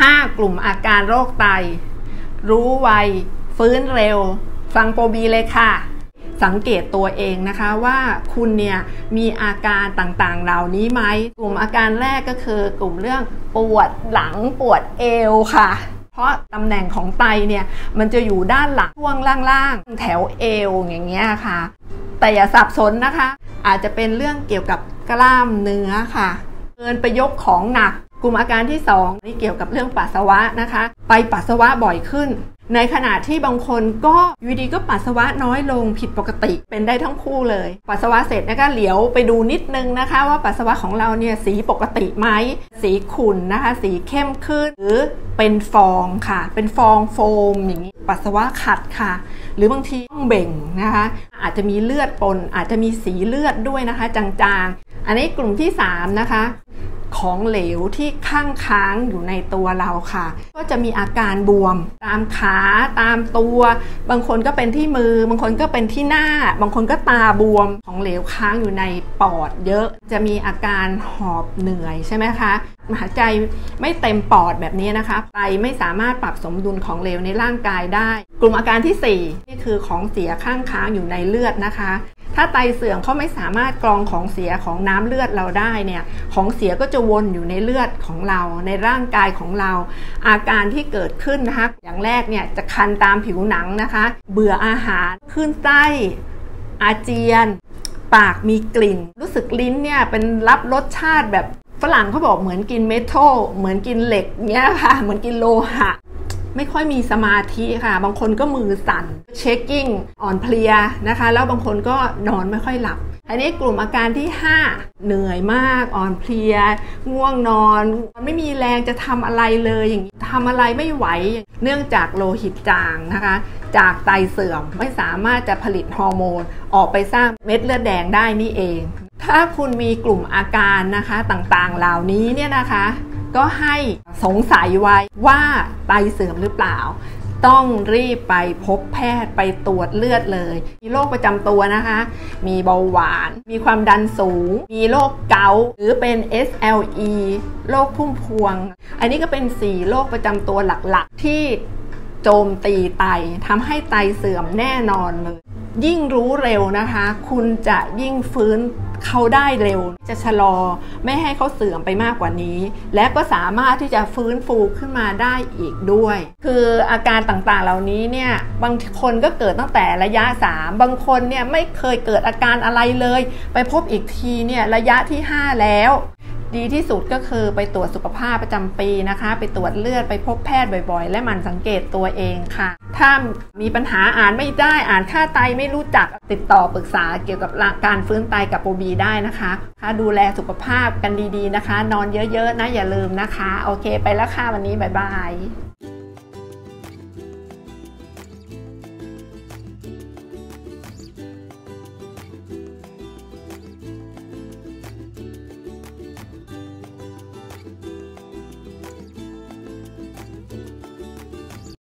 5 กลุ่มอาการโรคไต รู้ไว ฟื้นเร็ว ฟังโปรบีเลยค่ะ สังเกตตัวเองนะคะว่าคุณเนี่ยมีอาการต่างๆ เหล่านี้ไหม กลุ่มอาการแรกก็คือกลุ่มเรื่องปวดหลังปวดเอวค่ะเพราะตำแหน่งของไตเนี่ยมันจะอยู่ด้านหลังช่วงล่างๆ แถวเอวอย่างเงี้ยค่ะ แต่อย่าสับสนนะคะ อาจจะเป็นเรื่องเกี่ยวกับกล้ามเนื้อค่ะเกินไปยกของหนัก กลุ่มอาการที่ 2 นี่เกี่ยวกับเรื่องปัสสาวะนะคะ ไปปัสสาวะบ่อยขึ้น ในขณะที่บางคนก็อยู่ดีก็ปัสสาวะน้อยลงผิดปกติเป็นได้ทั้งคู่เลย ปัสสาวะเสร็จนะคะเหลียวไปดูนิดนึงนะคะ ว่าปัสสาวะของเราเนี่ยสีปกติไหมสีขุ่นนะคะ สีเข้มขึ้น หรือเป็นฟองค่ะ เป็นฟองโฟมอย่างนี้ปัสสาวะขัดค่ะ หรือบางทีต้องเบ่งนะคะ อาจจะมีเลือดปนอาจจะมีสีเลือดด้วยนะคะ จางๆ อันนี้กลุ่มที่ 3 นะคะ ของเหลวที่ข้างค้างอยู่ในตัวเราค่ะ ก็จะมีอาการบวม ตามขาตามตัว บางคนก็เป็นที่มือ บางคนก็เป็นที่หน้า บางคนก็ตาบวมของเหลวค้างอยู่ในปอด เยอะจะมีอาการหอบเหนื่อยใช่ไหมคะหายใจไม่เต็มปอดแบบนี้นะคะไตไม่สามารถปรับสมดุลของเหลวในร่างกายได้ กลุ่มอาการที่ 4 นี่คือของเสียข้างค้างอยู่ในเลือดนะคะ ถ้าไตเสื่อมเขาไม่สามารถกรองของเสียของน้ำเลือดเราได้เนี่ยของเสียก็จะวนอยู่ในเลือดของเรา ในร่างกายของเรา อาการที่เกิดขึ้นนะคะอย่างแรกเนี่ยจะคันตามผิวหนังนะคะ เบื่ออาหารขึ้นไส้อาเจียน ปากมีกลิ่น รู้สึกลิ้นเนี่ยเป็นรับรสชาติแบบฝรั่งเขาบอกเหมือนกินเมทัลเหมือนกินเหล็กเนี้ยค่ะเหมือนกินโลหะ ไม่ค่อยมีสมาธิค่ะ บางคนก็มือสั่นเช็คกิ้งอ่อนเพลียนะคะ แล้วบางคนก็นอนไม่ค่อยหลับ อันนี้กลุ่มอาการที่ 5 เหนื่อยมากอ่อนเพลีย ง่วงนอน ไม่มีแรงจะทำอะไรเลยอย่างนี้ทำอะไรไม่ไหว เนื่องจากโลหิตจางนะคะ จากไตเสื่อมไม่สามารถจะผลิตฮอร์โมน ออกไปสร้างเม็ดเลือดแดงได้นี่เอง ถ้าคุณมีกลุ่มอาการนะคะต่างๆ เหล่านี้เนี่ยนะคะ ก็ให้สงสัยไว้ว่าไตเสื่อมหรือเปล่า ต้องรีบไปพบแพทย์ไปตรวจเลือดเลย มีโรคประจำตัวนะคะ มีเบาหวาน มีความดันสูง มีโรคเกาต์หรือเป็น SLE โรคพุ่มพวง อันนี้ก็เป็น 4 โรคประจำตัวหลักๆ ที่โจมตีไตทำให้ไตเสื่อมแน่นอนเลย ยิ่งรู้เร็วนะคะ คุณจะยิ่งฟื้น เขาได้เร็ว จะชะลอไม่ให้เขาเสื่อมไปมากกว่านี้ และก็สามารถที่จะฟื้นฟูขึ้นมาได้อีกด้วย คืออาการต่างๆเหล่านี้เนี่ยบางคนก็เกิดตั้งแต่ระยะ 3 บางคนเนี่ยไม่เคยเกิดอาการอะไรเลย ไปพบอีกทีเนี่ยระยะที่ 5 แล้วดีที่สุดก็คือไปตรวจสุขภาพประจำปีนะคะ ไปตรวจเลือดไปพบแพทย์บ่อยๆ และหมันสังเกตตัวเองค่ะ ถ้ามีปัญหาอ่านไม่ได้อ่านค่าไตไม่รู้จักติดต่อปรึกษาเกี่ยวกับการฟื้นไตกับโปรบีได้นะคะถ้าดูแลสุขภาพกันดีๆนะคะ นอนเยอะๆนะอย่าลืมนะคะ โอเค ไปแล้วค่ะวันนี้บ๊ายบาย